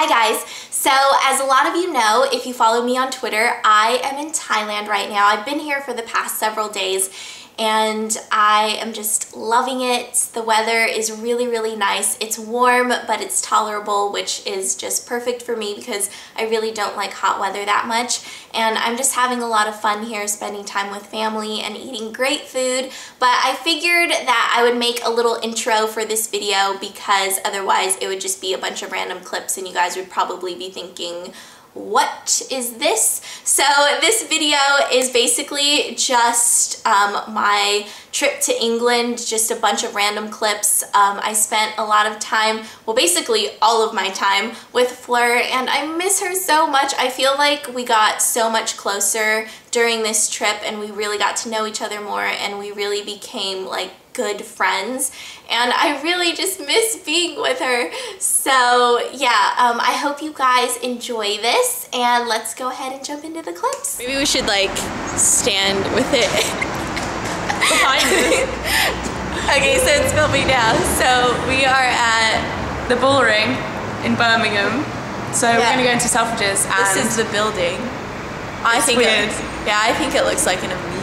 Hi guys. So as a lot of you know, if you follow me on Twitter, I am in Thailand right now. I've been here for the past several days and I am just loving it. The weather is really, really nice. It's warm, but it's tolerable, which is just perfect for me because I really don't like hot weather that much. And I'm just having a lot of fun here, spending time with family and eating great food. But I figured that I would make a little intro for this video because otherwise it would just be a bunch of random clips and you guys would probably be thinking, what is this? So this video is basically just um, my trip to England, just a bunch of random clips. Um, I spent a lot of time, well basically all of my time with Fleur and I miss her so much. I feel like we got so much closer during this trip and we really got to know each other more and we really became like good friends and I really just miss being with her. So yeah, um, I hope you guys enjoy this and let's go ahead and jump into the clips. Maybe we should like stand with it behind us. okay, so it's filming now. So we are at the Bullring in Birmingham. So yeah. we're going to go into Selfridges. this is the building. I think weird. It, yeah, I think it looks like an amoeba.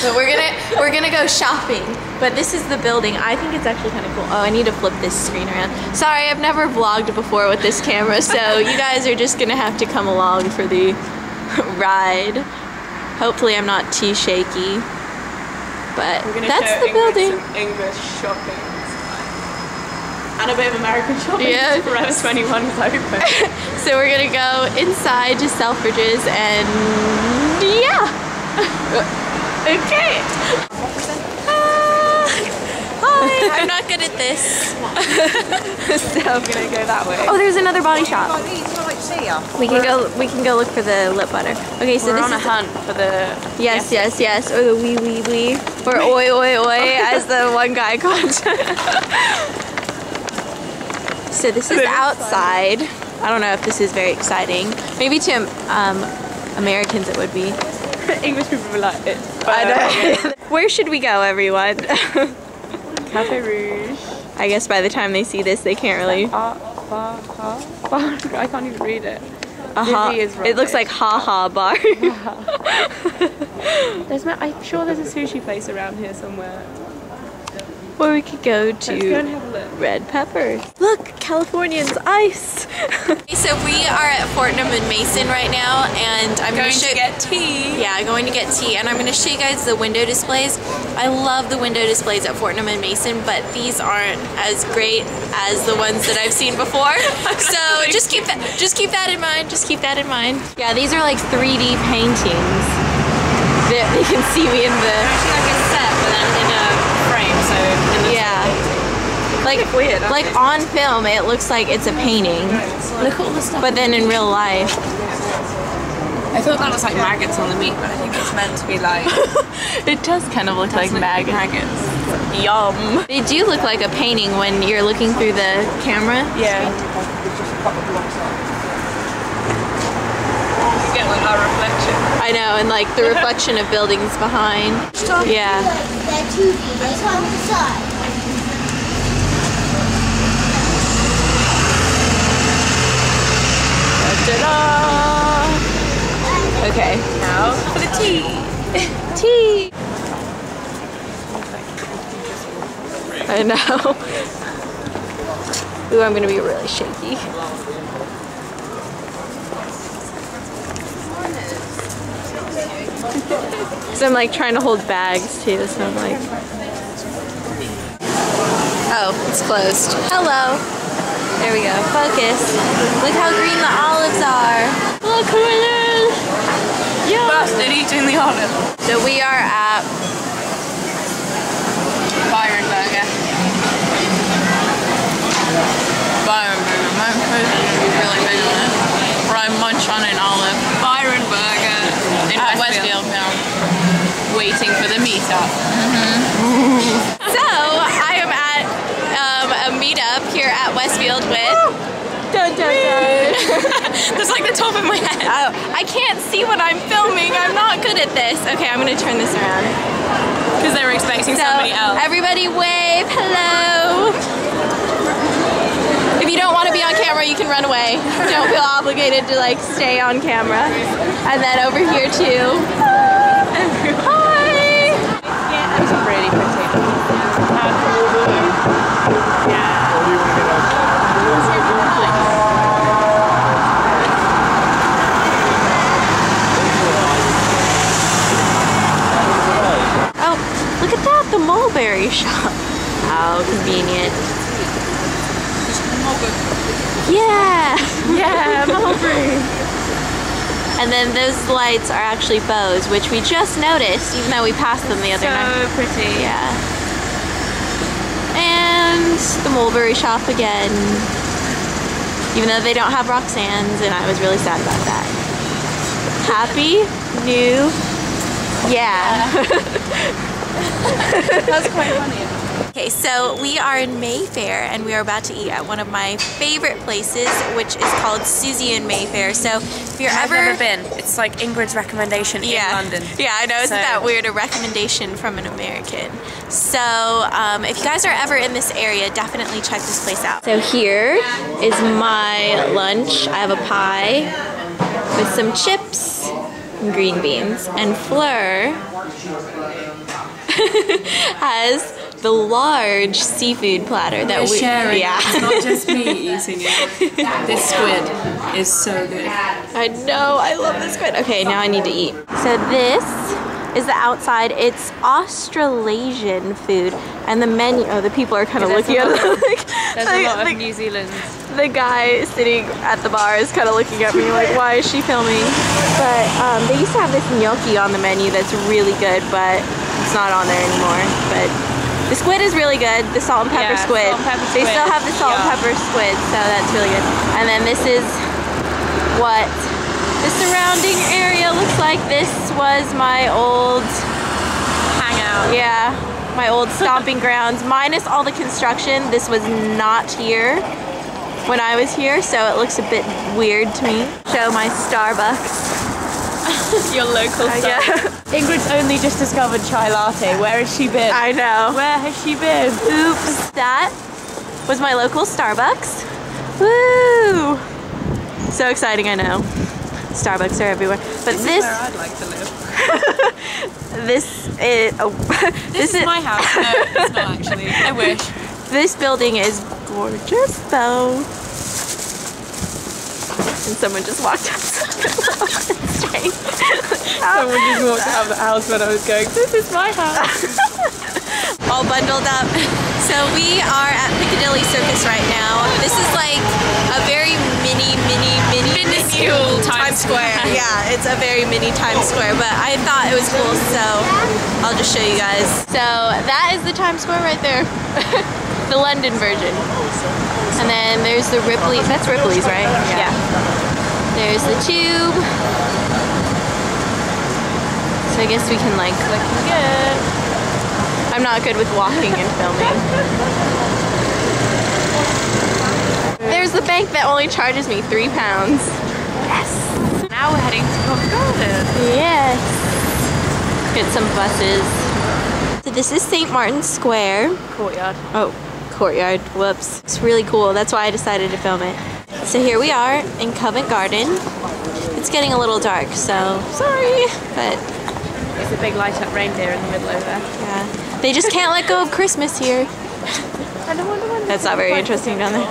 So we're gonna we're gonna go shopping. But this is the building. I think it's actually kind of cool. Oh, I need to flip this screen around. Sorry, I've never vlogged before with this camera, so you guys are just gonna have to come along for the ride. Hopefully I'm not too shaky. But that's the English, building. English shopping. And a bit of American shopping. Yeah. Forever 21 is open. so we're gonna go inside to Selfridges and yeah. Okay. I'm not good at this. so I'm gonna go that way. Oh, there's another body shop. We can go. We can go look for the lip butter. Okay, so We're this on a hunt for the. yes, yes, yes, or the wee wee wee, or oi oi oi, as the one guy called. so this is outside. I don't know if this is very exciting. Maybe to um, Americans it would be. English people were like it. I know. Where should we go, everyone? Cafe Rouge. I guess by the time they see this, they can't really. Uh, bar, bar, bar. I can't even read it. Uh -huh. It looks like Ha Ha Bar. there's, I'm sure there's a sushi place around here somewhere. Where we could go to Red Peppers. Look, Californians ice. so we are at Fortnum and Mason right now, and I'm going to, to get tea. Yeah, I'm going to get tea, and I'm going to show you guys the window displays. I love the window displays at Fortnum and Mason, but these aren't as great as the ones that I've seen before. so just keep that, just keep that in mind. Just keep that in mind. Yeah, these are like 3D paintings. That you can see me in the. Actually, like a set, but then in a frame, so yeah. Like weird. Like on film, it looks like it's a painting. Look at all the stuff. But then in real life, I thought that was like maggots on the meat, but I think it's meant to be like. it does kind of look like, like maggots. maggots. Yum. They do look like a painting when you're looking through the camera. Yeah. You get like that reflection. I know, and like the reflection of buildings behind. Yeah. Okay. Now for the tea. tea. I know. Ooh, I'm gonna be really shaky. so I'm like trying to hold bags too, so I'm like. Oh, it's closed. Hello. There we go. Focus. Look how green the olives are. Look who it is. Yeah. Bastard eating the olive. So we are at Byron Burger. Byron Burger. My food's gonna really big on it. Where I munch on an olive. Byron Burger in At Westfield now. Waiting for the meetup. So I am at um, a meetup here at Westfield with. Dun, dun, dun. That's like the top of my head. Oh, I can't see what I'm filming. I'm not good at this. Okay, I'm gonna turn this around. Because they were expecting So somebody else. everybody wave hello. If you don't want to be on camera, you can run away. Don't feel obligated to like stay on camera. And then over here too. Oh, shop. How convenient. Yeah. Yeah, mulberry. And then those lights are actually bows, which we just noticed, even though we passed them the other So night. pretty. Yeah. And the mulberry shop again. Even though they don't have Roxanne's, and I was really sad about that. Happy New Yeah. That's quite funny. Okay, so we are in Mayfair and we are about to eat at one of my favorite places, which is called Susie in Mayfair. So if you're I've ever never been. It's like Ingrid's recommendation in London. Yeah, I know. Isn't So- that weird? A recommendation from an American. So, um, if you guys are ever in this area, definitely check this place out. So here is my lunch. I have a pie with some chips and green beans, and Fleur has the large seafood platter that we Yeah. It's not just me eating it. This squid is so good. I know, I love this squid. Okay, now I need to eat. So this is the outside. It's Australasian food, and the menu. Oh, the people are kind of looking at it. Like, There's like, a lot of the, New Zealand. the guy sitting at the bar is kind of looking at me like, why is she filming? But um, they used to have this gnocchi on the menu that's really good, but it's not on there anymore. But the squid is really good. The salt and pepper Yeah, squid. salt and pepper They still have the salt and pepper squid, so that's really good. And then this is what the surrounding area looks like. This was my old, Hangout. yeah, my old stomping grounds, minus all the construction. This was not here when I was here, so it looks a bit weird to me. Show my Starbucks. Your local uh, I stuff. Ingrid's only just discovered chai latte. Where has she been? I know. Where has she been? Oops. That was my local Starbucks. Woo! So exciting, I know. Starbucks are everywhere. But this, is Where I'd like to live. this is, oh, This, is, my house. No, it's not actually. I wish. This building is gorgeous, though. And someone just walked. Strange. Someone just walked out of the house when I was going, this is my house. all bundled up. So we are at Piccadilly Circus right now. This is like a very mini, mini, mini, Minuscule Times Square. Yeah, it's a very mini Times Square, but I thought it was cool, so I'll just show you guys. So that is the Times Square right there. the London version. And then there's the Ripley, that's Ripley's, right? Yeah. There's the tube. So I guess we can like click and get. I'm not good with walking and filming. There's the bank that only charges me three pounds. Yes. Now we're heading to Covent Garden. Yes. Get some buses. So this is St. Martin's Square. Courtyard. Oh, courtyard. Whoops. It's really cool. That's why I decided to film it. So here we are in Covent Garden. It's getting a little dark, so sorry. But It's a big light up reindeer in the middle over there. yeah, they just can't let go of Christmas here. I don't wonder when That's not very interesting down there.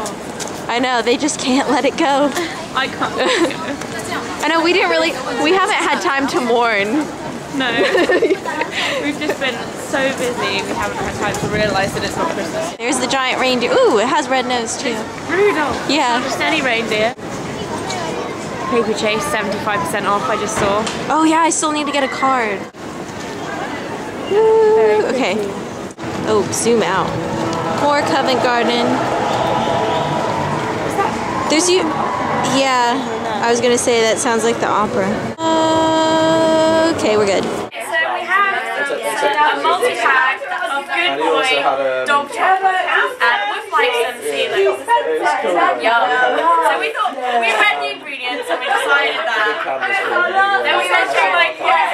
I know, they just can't let it go. I can't. I know, we didn't really, we haven't had time to mourn. no. We've just been so busy, we haven't had time to realise that it's not Christmas. There's the giant reindeer. Ooh, it has red nose too. Rudolph. Yeah. Just any reindeer. Paperchase, 75% off, I just saw. Oh yeah, I still need to get a card. Woo, Okay. Oh, zoom out. More Covent Garden. There's you. Yeah, I was gonna say that sounds like the opera. Uh, okay, we're good. So we have a multi-pack of Good Boy dog chocolate and with like some ceilings. Yum. So we thought we read the ingredients and we decided that. Then we went through like yeah,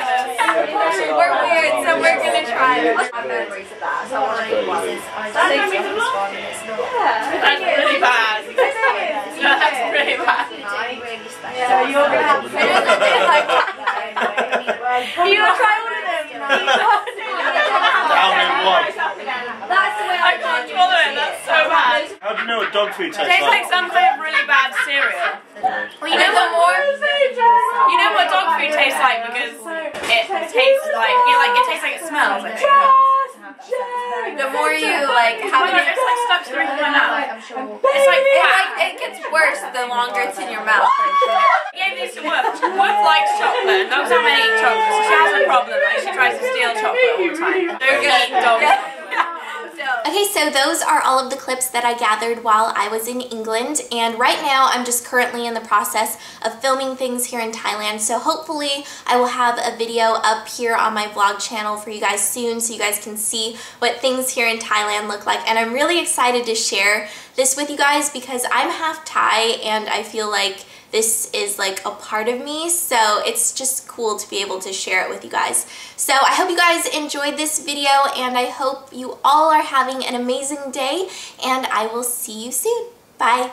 we're weird, so we're gonna try it. memories of that. So I want to That's really you're gonna have I know that like You gonna try all of them? Down in one. That's the way I can't swallow it, that's so bad. How do you know what dog food tastes like. It tastes like like? some kind of really bad cereal. Well, you know what more? You know what dog food tastes like because it tastes like you like it tastes like it smells. I think. The more you like have it, it's like stuck to the roof of my mouth. It's like It, like, it gets worse the longer it's in your mouth. I gave these to Wolf. Wolf likes chocolate. Dogs aren't meant to eat chocolate, so she has a problem. Like she tries to steal chocolate all the time. Don't eat dog. Okay, so those are all of the clips that I gathered while I was in England, and right now I'm just currently in the process of filming things here in Thailand, so hopefully I will have a video up here on my vlog channel for you guys soon so you guys can see what things here in Thailand look like, and I'm really excited to share this with you guys because I'm half Thai and I feel like this is like a part of me so it's just cool to be able to share it with you guys. So I hope you guys enjoyed this video and I hope you all are having an amazing day and I will see you soon. Bye